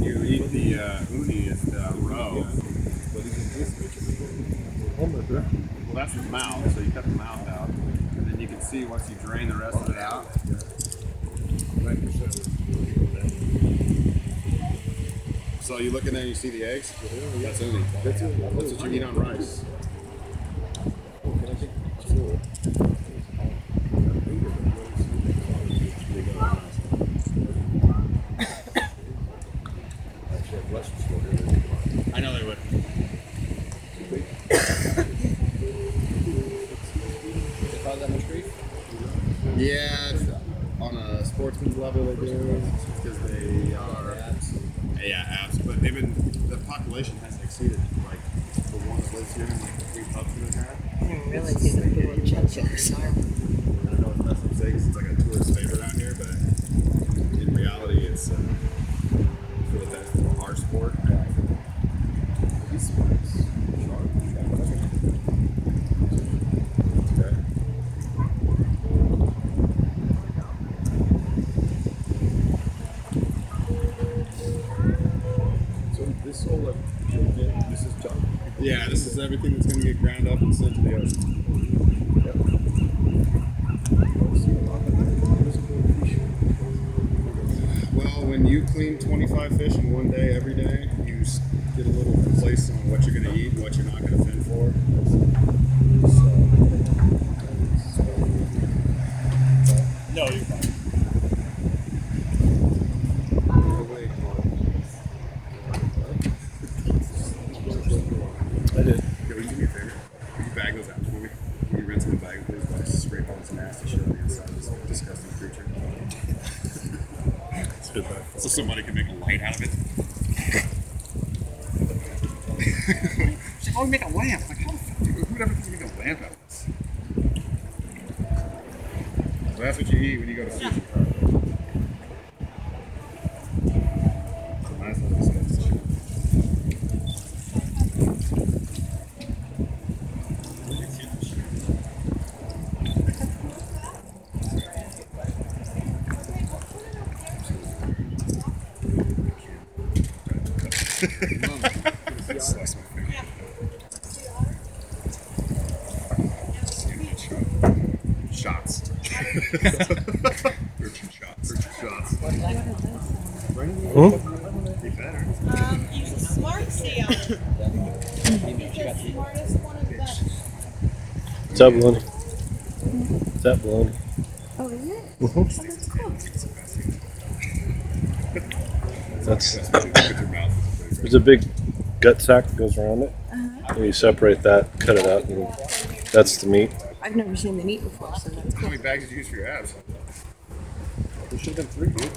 you eat the uh, uni, it's the roe. Well, that's the mouth, so you cut the mouth out, and then you can see once you drain the rest of it out. So you look in there and you see the eggs? That's uni. That's what you eat on rice. I know they would. Yeah, it's on a sportsman's level they do because they are yeah apps, but they've been the population has exceeded like the one that lives here and like the three pubs that have had. I didn't realize these are little chinchillas. I don't know if that's what I'm saying 'cause it's like a tourist favorite out here, but in reality, it's uh, for the best for our sport. These sports, sharp. Okay. So this whole like, this is junk. Yeah, this is everything that's going to get ground up and sent to the ocean. Well, when you clean 25 fish in one day every day, you get a little complacent on what you're going to eat and what you're not going to fend for. I did. Yo, will you do me a favor? Will you bag those out for me? Will you rinse them in the bag, please? While I scrape all this nasty shit on the inside of this disgusting creature. So somebody can make a light out of it. She's like, oh, we make a lamp. Like, how the fuck who'd ever think you make a lamp out of this? So that's what you eat when you go to sushi. Slice my finger. Shots. Urchin shots. Urchin shots. Be better. Um, use a smart seal. It's the smartest one of the bunch. What's up, Lonnie? What's up, Lonnie? Oh, is it? That's With your mouth. There's a big gut sac that goes around it. Uh-huh. And you separate that, cut it out, and that's the meat. I've never seen the meat before, so that's How many bags did you use for your abs? There should have been three, dude.